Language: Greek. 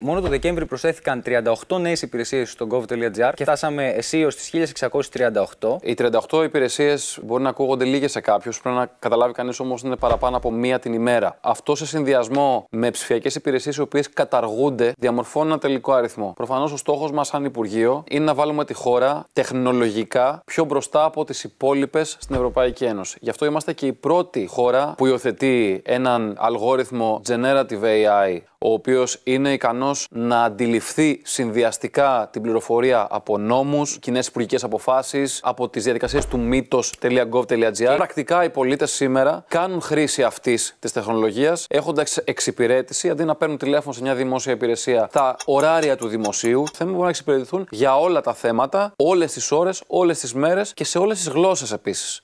Μόνο το Δεκέμβρη προσθέθηκαν 38 νέες υπηρεσίες στο gov.gr και φτάσαμε αισίως στις 1638. Οι 38 υπηρεσίες μπορεί να ακούγονται λίγες σε κάποιους, πρέπει να καταλάβει κανείς όμως ότι είναι παραπάνω από μία την ημέρα. Αυτό σε συνδυασμό με ψηφιακές υπηρεσίες οι οποίες καταργούνται διαμορφώνει ένα τελικό αριθμό. Προφανώς ο στόχος μας, σαν Υπουργείο, είναι να βάλουμε τη χώρα τεχνολογικά πιο μπροστά από τις υπόλοιπες στην Ευρωπαϊκή Ένωση. Γι' αυτό είμαστε και η πρώτη χώρα που υιοθετεί έναν αλγόριθμο Generative AI ο οποίος είναι ικανός να αντιληφθεί συνδυαστικά την πληροφορία από νόμους, κοινές υπουργικές αποφάσεις, από τις διαδικασίες του mythos.gov.gr. Πρακτικά οι πολίτες σήμερα κάνουν χρήση αυτής της τεχνολογίας, έχοντας εξυπηρέτηση, αντί να παίρνουν τηλέφωνο σε μια δημόσια υπηρεσία, τα ωράρια του δημοσίου, θα μπορούν να εξυπηρετηθούν για όλα τα θέματα, όλες τις ώρες, όλες τις μέρες και σε όλες τις γλώσσες επίσης.